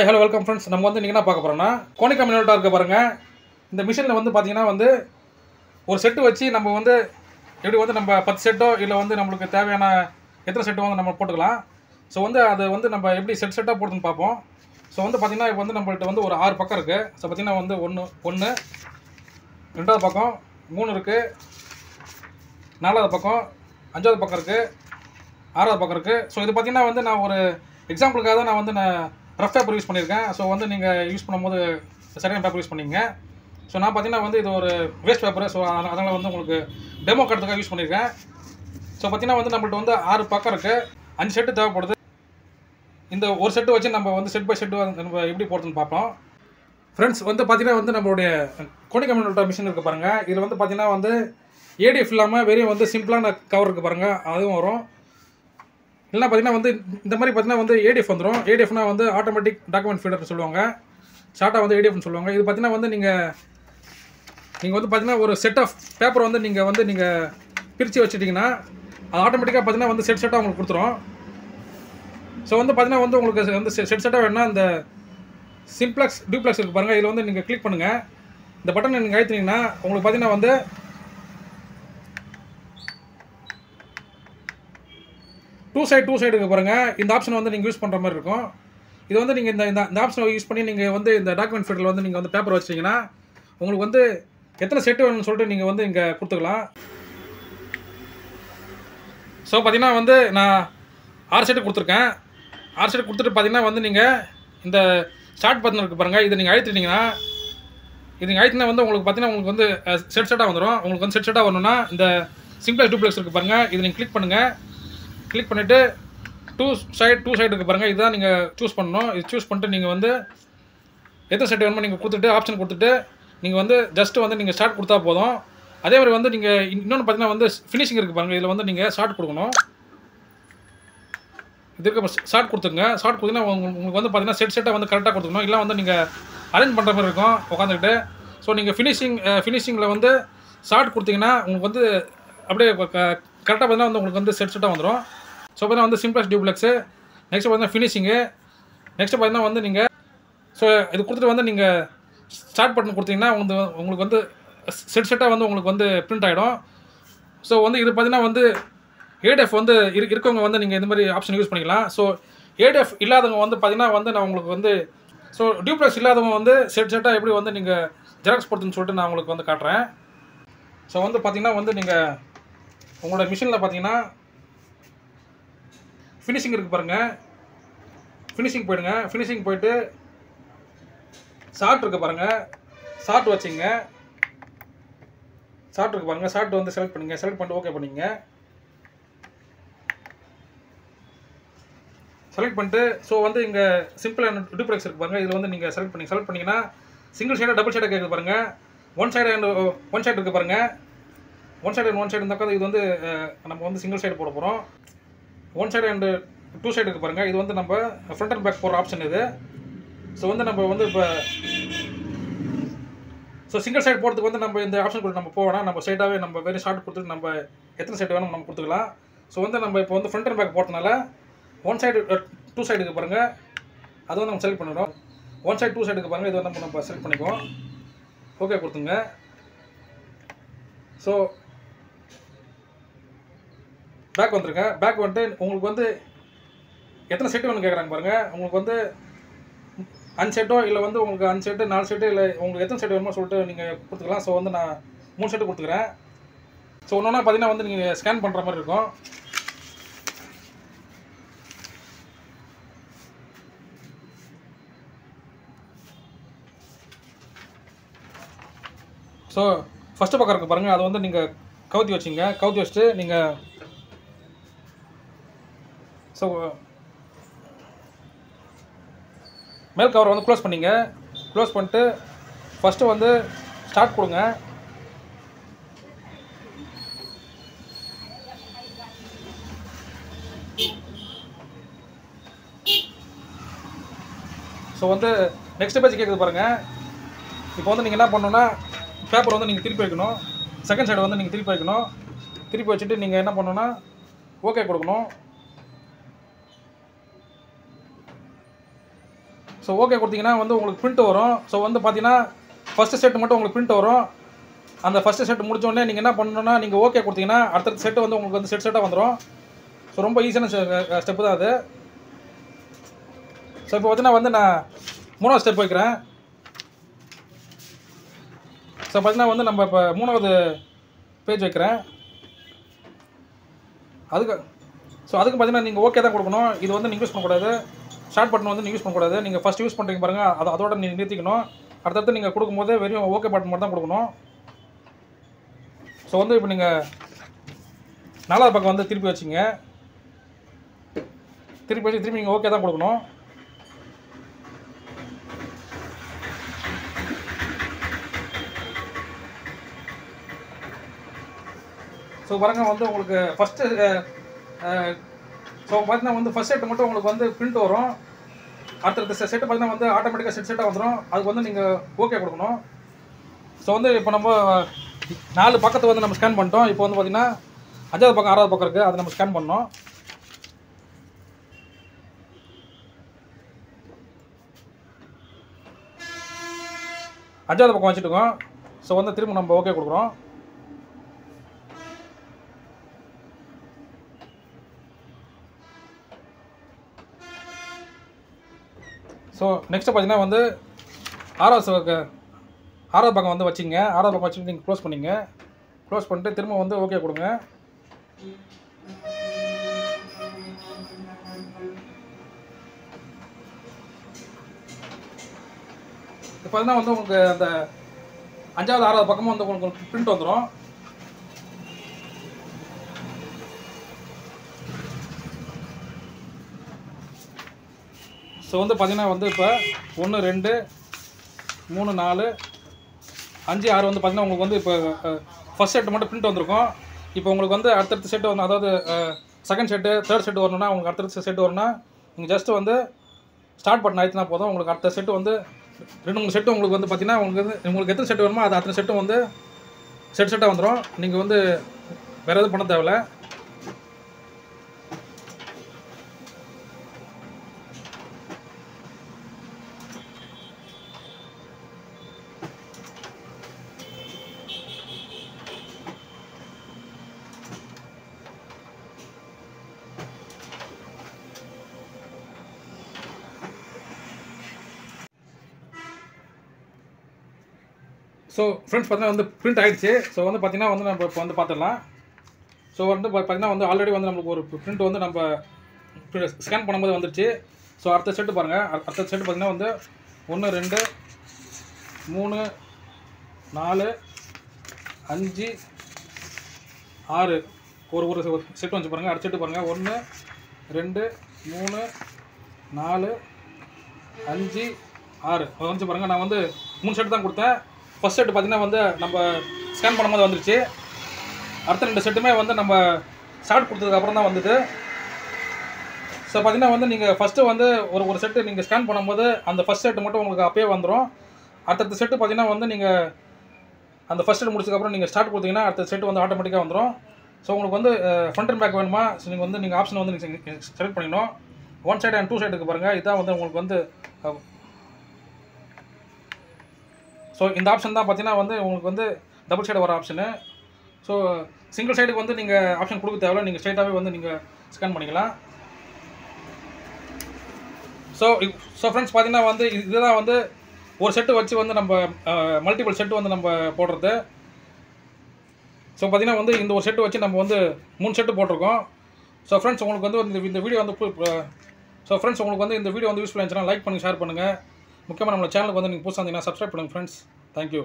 Hi hello welcome friends நம்ம வந்து நீங்கள் என்ன பார்க்க போகிறோம்னா கோனிகா மினோட்டா இருக்க பாருங்கள் இந்த மிஷினில் வந்து பார்த்தீங்கன்னா வந்து ஒரு செட்டு வச்சு நம்ம வந்து எப்படி வந்து நம்ம பத்து செட்டோ இல்லை வந்து நம்மளுக்கு தேவையான எத்தனை செட்டோ வந்து நம்ம போட்டுக்கலாம். ஸோ வந்து அது வந்து நம்ம எப்படி செட் செட்டாக போடுதுன்னு பார்ப்போம். ஸோ வந்து பார்த்திங்கன்னா இப்போ வந்து நம்மள்ட்ட வந்து ஒரு ஆறு பக்கம் இருக்குது ஸோ பார்த்தீங்கன்னா வந்து ஒன்று ஒன்று ரெண்டாவது பக்கம் மூணு இருக்குது நாலாவது பக்கம் அஞ்சாவது பக்கம் இருக்குது ஆறாவது பக்கம் இருக்குது ஸோ இது பார்த்தீங்கன்னா வந்து நான் ஒரு எக்ஸாம்பிளுக்காக தான் நான் வந்து நான் ரஃப் பேப்பர் யூஸ் பண்ணியிருக்கேன் ஸோ வந்து நீங்கள் யூஸ் பண்ணும்போது சரியான பேப்பர் யூஸ் பண்ணிங்க ஸோ நான் பார்த்தீங்கன்னா வந்து இது ஒரு வேஸ்ட் பேப்பர் ஸோ அதனால் வந்து உங்களுக்கு டெமோ கார்டுக்காக யூஸ் பண்ணியிருக்கேன் ஸோ பார்த்தீங்கன்னா வந்து நம்மள்ட்ட வந்து ஆறு பக்கம் இருக்குது அஞ்சு செட்டு தேவைப்படுது. இந்த ஒரு செட்டு வச்சு நம்ம வந்து செட் பை செட்டு நம்ம எப்படி போடுறதுன்னு பார்ப்போம் ஃப்ரெண்ட்ஸ் வந்து பார்த்தீங்கன்னா வந்து நம்மளுடைய கோனிகா மினோட்டா மிஷின் இருக்குது பாருங்கள் இதில் வந்து பார்த்தீங்கன்னா வந்து ஏடிஎஃப் இல்லாமல் வெறும் வந்து சிம்பிளான கவர் இருக்குது பாருங்கள் அதுவும் வரும். இல்லைனா பார்த்தீங்கன்னா வந்து இந்த மாதிரி பார்த்தீங்கன்னா வந்து ஏடிஎஃப் வந்துடும் ஏடிஎஃப்னா வந்து ஆட்டோமேட்டிக் டாக்குமெண்ட் ஃபீடர்னு சொல்லுவாங்க. ஷார்ட்டாக வந்து ஏடிஎஃப்னு சொல்லுவாங்க. இது பார்த்தீங்கன்னா வந்து நீங்கள் நீங்கள் வந்து பார்த்தீங்கன்னா ஒரு செட் ஆஃப் பேப்பர் வந்து நீங்கள் வந்து நீங்கள் பிரித்து வச்சுட்டிங்கன்னா அது ஆட்டோமேட்டிக்காக பார்த்தீங்கன்னா வந்து செட் செட்டாக உங்களுக்கு கொடுத்துரும். ஸோ வந்து பார்த்தீங்கன்னா வந்து உங்களுக்கு வந்து செட் செட்டாக வேணும்னா இந்த சிம்ப்ளெக்ஸ் டியூப்ளெக்ஸ் இருக்குது பாருங்கள் இதில் வந்து நீங்கள் கிளிக் பண்ணுங்கள் இந்த பட்டனை நீங்கள் அழுத்தினீங்கன்னா உங்களுக்கு பார்த்தீங்கன்னா வந்து டூ சைடு டூ சைடு இருக்கு பாருங்க. இந்த ஆப்ஷன் வந்து நீங்கள் யூஸ் பண்ணுற மாதிரி இருக்கும். இது வந்து நீங்கள் இந்த இந்த- ஆப்ஷனை யூஸ் பண்ணி நீங்கள் வந்து இந்த டாக்குமெண்ட் ஃபீல்டில் வந்து நீங்கள் வந்து பேப்பர் வச்சிட்டிங்கன்னா உங்களுக்கு வந்து எத்தனை செட்டு வேணும்னு சொல்லிட்டு நீங்கள் வந்து இங்கே கொடுத்துக்கலாம். ஸோ பார்த்தீங்கன்னா வந்து நான் ஆறு செட்டு கொடுத்துருக்கேன். ஆறு செட்டு கொடுத்துட்டு பார்த்தீங்கன்னா வந்து நீங்கள் இந்த ஸ்டார்ட் பட்டன் இருக்கு பாருங்கள் இதை நீங்கள் அழுத்திட்டிங்கன்னா இது நீங்கள் அழுத்தினா வந்து உங்களுக்கு பார்த்தீங்கன்னா உங்களுக்கு வந்து செட் செட்டாக வந்துடும் உங்களுக்கு வந்து செட் செட்டாக வரணும்னா இந்த சிம்பிளஸ் டூப்ளெக்ஸ் இருக்குது பாருங்கள் இதை நீங்கள் கிளிக் பண்ணுங்கள் கிளிக் பண்ணிவிட்டு டூ சைடு டூ சைடு இருக்குது பாருங்கள் இதுதான் நீங்கள் சூஸ் பண்ணணும். இது சூஸ் பண்ணிட்டு நீங்கள் வந்து எத்தனை செட் வேணுமோ நீங்கள் கொடுத்துட்டு ஆப்ஷன் கொடுத்துட்டு நீங்கள் வந்து ஜஸ்ட்டு வந்து நீங்கள் ஷார்ட் கொடுத்தா போதும். அதே மாதிரி வந்து நீங்கள் இன்னொன்று பார்த்தீங்கன்னா வந்து ஃபினிஷிங் இருக்குது பாருங்கள் இதில் வந்து நீங்கள் ஷார்ட் கொடுக்கணும். இதுக்கு ஷார்ட் கொடுத்துருங்க. ஷார்ட் கொடுத்தீங்கன்னா உங்களுக்கு உங்களுக்கு வந்து பார்த்தீங்கன்னா செட் செட்டாக வந்து கரெக்டாக கொடுத்துக்கணும் இல்லை வந்து நீங்கள் அரேஞ்ச் பண்ணுற மாதிரி இருக்கும் உட்காந்துக்கிட்டு ஸோ நீங்கள் ஃபினிஷிங் ஃபினிஷிங்கில் வந்து ஷார்ட் கொடுத்தீங்கன்னா உங்களுக்கு வந்து அப்படியே கரெக்டாக பார்த்தீங்கன்னா வந்து உங்களுக்கு வந்து செட் செட்டாக வந்துடும் ஸோ பார்த்தீங்கன்னா வந்து சிம்பிளஸ் டியூப்ளெக்ஸு நெக்ஸ்ட் பார்த்தீங்கன்னா ஃபினிஷிங்கு நெக்ஸ்ட் பார்த்தீங்கன்னா வந்து நீங்கள் ஸோ இது கொடுத்துட்டு வந்து நீங்கள் ஸ்டார்ட் பட்டன் கொடுத்தீங்கன்னா வந்து உங்களுக்கு வந்து செட் செட்டாக வந்து உங்களுக்கு வந்து பிரிண்ட் ஆகிடும் ஸோ வந்து இது பார்த்தீங்கன்னா வந்து ஏடிஎஃப் வந்து இரு இருக்கவங்க வந்து நீங்கள் இந்த மாதிரி ஆப்ஷன் யூஸ் பண்ணிக்கலாம். ஸோ ஏடிஎஃப் இல்லாதவங்க வந்து பார்த்தீங்கன்னா வந்து நான் உங்களுக்கு வந்து ஸோ டியூப்ளெக்ஸ் இல்லாதவங்க வந்து செட் செட்டாக எப்படி வந்து நீங்கள் ஜெராக்ஸ் போடுதுன்னு சொல்லிட்டு நான் உங்களுக்கு வந்து காட்டுறேன். ஸோ வந்து பார்த்தீங்கன்னா வந்து நீங்கள் உங்களோட மிஷினில் பார்த்தீங்கன்னா ஃபினிஷிங் இருக்குது பாருங்கள் ஃபினிஷிங் போயிடுங்க. ஃபினிஷிங் போயிட்டு ஷார்ட் இருக்குது பாருங்கள் ஷார்ட் வச்சுங்க. ஷார்ட் இருக்கு பாருங்கள் ஷார்ட் வந்து செலக்ட் பண்ணுங்க. செலக்ட் பண்ணிட்டு ஓகே பண்ணிங்க. செலக்ட் பண்ணிட்டு ஸோ வந்து இங்கே சிம்பிள் டூப்ளெக்ஸ் இருக்கு பாருங்க. இதில் வந்து நீங்கள் செலக்ட் பண்ணி செலக்ட் பண்ணீங்கன்னா சிங்கிள் சைடாக டபுள் சைடாக கேட்குது பாருங்க. One side and one side இருக்கு பாருங்க. One side and one side இருந்தாக்கா இது வந்து நம்ம வந்து சிங்கிள் சைடு போட போகிறோம் one side and two side இருக்கு பாருங்கள் இது வந்து நம்ம ஃப்ரண்ட் அண்ட் பேக் போகிற ஆப்ஷன் இது. ஸோ வந்து நம்ம வந்து இப்போ ஸோ சிங்கிள் சைடு போகிறதுக்கு வந்து நம்ம இந்த ஆப்ஷன் கூட நம்ம போவோம்னா நம்ம சைடாகவே நம்ம வெரி ஷார்ட் கொடுத்துட்டு நம்ம எத்தனை சைடு வேணும் நம்ம கொடுத்துக்கலாம். ஸோ வந்து நம்ம இப்போ வந்து ஃப்ரண்ட் அண்ட் பேக் போகிறதுனால ஒன் சைடு டூ uh, சைடுக்கு பாருங்கள் அது வந்து நம்ம செலக்ட் பண்ணிடுறோம். ஒன் சைடு டூ சைடுக்கு பாருங்கள் இது வந்து நம்ம நம்ம செலக்ட் பண்ணிக்குவோம். ஓகே கொடுத்துங்க ஸோ பேக் வந்துருங்க பேக் வந்துட்டு உங்களுக்கு வந்து எத்தனை செட்டு வேணும் கேட்குறாங்க பாருங்கள் உங்களுக்கு வந்து அஞ்சு செட்டோ இல்லை வந்து உங்களுக்கு அஞ்சு செட்டு நாலு செட்டு இல்லை உங்களுக்கு எத்தனை செட்டு வேணுமோ சொல்லிட்டு நீங்கள் கொடுத்துக்கலாம். ஸோ வந்து நான் மூணு செட்டு கொடுத்துக்கிறேன். ஸோ ஒன்று ஒன்றா பார்த்தீங்கன்னா வந்து நீங்கள் ஸ்கேன் பண்ணுற மாதிரி இருக்கும். ஸோ ஃபஸ்ட்டு பக்கம் இருக்குது பாருங்கள் அதை வந்து நீங்கள் கவுத்தி வச்சிங்க. கவுத்தி வச்சுட்டு நீங்கள் ஸோ மேல் கவர் வந்து க்ளோஸ் பண்ணிங்க. க்ளோஸ் பண்ணிட்டு ஃபஸ்ட்டு வந்து ஸ்டார்ட் கொடுங்க. ஸோ வந்து நெக்ஸ்ட் பேஜ் கேட்குது பாருங்கள் இப்போ வந்து நீங்கள் என்ன பண்ணணுன்னா பேப்பர் வந்து நீங்கள் திருப்பி வைக்கணும். செகண்ட் சைடு வந்து நீங்கள் திருப்பி வைக்கணும். திருப்பி வச்சுட்டு நீங்கள் என்ன பண்ணணுன்னா ஓகே கொடுக்கணும். ஸோ ஓகே கொடுத்தீங்கன்னா வந்து உங்களுக்கு பிரிண்ட் வரும். ஸோ வந்து பார்த்தீங்கன்னா ஃபஸ்ட்டு செட் மட்டும் உங்களுக்கு பிரிண்ட் வரும். அந்த ஃபஸ்ட்டு செட் முடிச்சோடனே நீங்கள் என்ன பண்ணணும்னா நீங்கள் ஓகே கொடுத்தீங்கன்னா அடுத்தடுத்த செட்டு வந்து உங்களுக்கு வந்து செட் செட்டாக வந்துடும் ஸோ ரொம்ப ஈஸியான ஸ்டெப்பு தான் அது. ஸோ இப்போ பார்த்தீங்கன்னா வந்து நான் மூணாவது ஸ்டெப் வைக்கிறேன் ஸோ பார்த்தீங்கன்னா வந்து நம்ம இப்போ மூணாவது பேஜ் வைக்கிறேன். அதுக்கு ஸோ அதுக்கு பார்த்தீங்கன்னா நீங்கள் ஓகே தான் கொடுக்கணும். இது வந்து நீங்கள் யூஸ் பண்ணக்கூடாது. ஸ்டார்ட் பட்டன் வந்து நீங்கள் யூஸ் பண்ணக்கூடாது. நீங்கள் ஃபஸ்ட் யூஸ் பண்ணுறீங்க பாருங்கள் அதோட நீங்கள் நிறுத்திக்கணும். அடுத்தடுத்து நீங்கள் கொடுக்கும்போது வெறும் ஓகே பட்டன் மட்டும் தான் கொடுக்கணும். ஸோ வந்து இப்போ நீங்கள் நாலாவது பக்கம் வந்து திருப்பி வச்சுங்க. திருப்பி வச்சு திருப்பி நீங்கள் ஓகே தான் கொடுக்கணும். ஸோ பாருங்கள் வந்து உங்களுக்கு ஃபஸ்ட்டு ஸோ பார்த்தீங்கன்னா வந்து ஃபஸ்ட் செட் மட்டும் உங்களுக்கு வந்து பிரிண்ட் வரும். அடுத்தடுத்த செட்டு பார்த்தீங்கன்னா வந்து ஆட்டோமேட்டிக்காக செட் செட்டாக வந்துடும் அதுக்கு வந்து நீங்கள் ஓகே கொடுக்கணும். ஸோ வந்து இப்போ நம்ம நாலு பக்கத்தை வந்து நம்ம ஸ்கேன் பண்ணிட்டோம். இப்போ வந்து பார்த்தீங்கன்னா அஞ்சாவது பக்கம் ஆறாவது பக்கம் இருக்குது அதை நம்ம ஸ்கேன் பண்ணோம். அஞ்சாவது பக்கம் வச்சுட்டுக்கோம் ஸோ வந்து திரும்ப நம்ம ஓகே கொடுக்குறோம். ஸோ நெக்ஸ்ட்டு பார்த்தீங்கன்னா வந்து ஆறாவது பக்க- ஆறாவது பக்கம் வந்து வச்சிங்க. ஆறாவது பக்கம் வச்சுட்டு நீங்கள் க்ளோஸ் பண்ணிங்க. க்ளோஸ் பண்ணிட்டு திரும்ப வந்து ஓகே கொடுங்க. இப்போ பார்த்தீங்கன்னா வந்து உங்களுக்கு அந்த அஞ்சாவது ஆறாவது பக்கமும் வந்து உங்களுக்கு பிரிண்ட் வந்துடும் ஸோ வந்து பார்த்தீங்கன்னா வந்து இப்போ ஒன்று ரெண்டு மூணு நாலு அஞ்சு ஆறு வந்து பார்த்தீங்கன்னா உங்களுக்கு வந்து இப்போ ஃபஸ்ட் செட்டு மட்டும் பிரிண்ட் வந்திருக்கும். இப்போ உங்களுக்கு வந்து அடுத்தடுத்த செட்டு வந்து அதாவது செகண்ட் செட்டு தேர்ட் செட்டு வரணும்னா உங்களுக்கு அடுத்தடுத்த செட்டு வரணும்னா நீங்கள் ஜஸ்ட்டு வந்து ஸ்டார்ட் பட்டன் அழுத்தினா போதும். உங்களுக்கு அடுத்த செட்டு வந்து ரெண்டு மூணு செட்டு உங்களுக்கு வந்து பார்த்தீங்கன்னா உங்களுக்கு வந்து உங்களுக்கு எத்தனை செட்டு வருமோ அது அத்தனை செட்டும் வந்து செட் செட்டாக வந்துடும் நீங்கள் வந்து வேறு எதுவும் பண்ண தேவையில்ல. ஸோ ஃப்ரெண்ட்ஸ் பார்த்தீங்கன்னா வந்து பிரிண்ட் ஆயிடுச்சு. ஸோ வந்து பார்த்தீங்கன்னா வந்து நம்ம இப்போ வந்து பார்த்துடலாம். ஸோ வந்து பார்த்திங்கன்னா வந்து ஆல்ரெடி வந்து நம்மளுக்கு ஒரு பிரிண்ட் வந்து நம்ம ஸ்கேன் பண்ணும்போது வந்துருச்சு. ஸோ அடுத்த செட்டு பாருங்கள் அடுத்த செட்டு பார்த்திங்கன்னா வந்து ஒன்று ரெண்டு மூணு நாலு அஞ்சு ஆறு. ஒரு ஒரு செட்டு வந்து பாருங்கள் அடுத்த செட்டு பாருங்கள் ஒன்று ரெண்டு மூணு நாலு அஞ்சு ஆறு. வந்து பாருங்கள் நான் வந்து மூணு செட்டு தான் கொடுத்தேன். ஃபர்ஸ்ட் செட்டு பார்த்தீங்கன்னா வந்து நம்ம ஸ்கேன் பண்ணும்போது வந்துருச்சு. அடுத்த ரெண்டு செட்டுமே வந்து நம்ம ஸ்டார்ட் கொடுத்ததுக்கப்புறம் தான் வந்தது. ஸோ பார்த்தீங்கன்னா வந்து நீங்கள் ஃபஸ்ட்டு வந்து ஒரு ஒரு செட்டு நீங்கள் ஸ்கேன் பண்ணும்போது அந்த ஃபஸ்ட் செட்டு மட்டும் உங்களுக்கு அப்பயே வந்துடும் அடுத்தடுத்த செட்டு பார்த்தீங்கன்னா வந்து நீங்கள் அந்த ஃபஸ்ட் செட் முடிச்சதுக்கப்புறம் நீங்கள் ஸ்டார்ட் கொடுத்தீங்கன்னா அடுத்த செட்டு வந்து ஆட்டோமேட்டிக்காக வந்துடும் ஸோ உங்களுக்கு வந்து ஃப்ரண்ட் அண்ட் பேக் வேணுமா? ஸோ நீங்கள் வந்து நீங்கள் ஆப்ஷன் வந்து நீங்கள் செலக்ட் பண்ணிக்கணும். ஒன் சைடு அண்ட் டூ சைடுக்கு பாருங்கள் இதான் வந்து உங்களுக்கு வந்து ஸோ இந்த ஆப்ஷன் தான் பார்த்தீங்கன்னா வந்து உங்களுக்கு வந்து டபுள் சைடு வர ஆப்ஷனு ஸோ சிங்கிள் சைடுக்கு வந்து நீங்கள் ஆப்ஷன் கொடுக்க தேவையில்ல. நீங்கள் ஸ்ட்ரைட்டாகவே வந்து நீங்கள் ஸ்கேன் பண்ணிக்கலாம். ஸோ ஸோ ஃப்ரெண்ட்ஸ் பார்த்தீங்கன்னா வந்து இதுதான் வந்து ஒரு செட்டு வச்சு வந்து நம்ம மல்டிபிள் செட்டு வந்து நம்ம போடுறது. ஸோ பார்த்தீங்கன்னா வந்து இந்த ஒரு செட்டு வச்சு நம்ம வந்து மூணு செட்டு போட்டிருக்கோம். ஸோ ஃப்ரெண்ட்ஸ் உங்களுக்கு வந்து இந்த இந்த வீடியோ வந்து ஸோ ஃப்ரெண்ட்ஸ் உங்களுக்கு வந்து இந்த வீடியோ வந்து யூஸ்ஃபுல்லாக இருந்துச்சுன்னா லைக் பண்ணுங்கள் ஷேர் பண்ணுங்கள் முக்கியமாக நம்ம சேனலுக்கு வந்து நீங்கள் புதுசாக இருந்தீங்கன்னா சப்ஸ்கிரைப் பண்ணுங்கள் ஃப்ரெண்ட்ஸ் தேங்க்யூ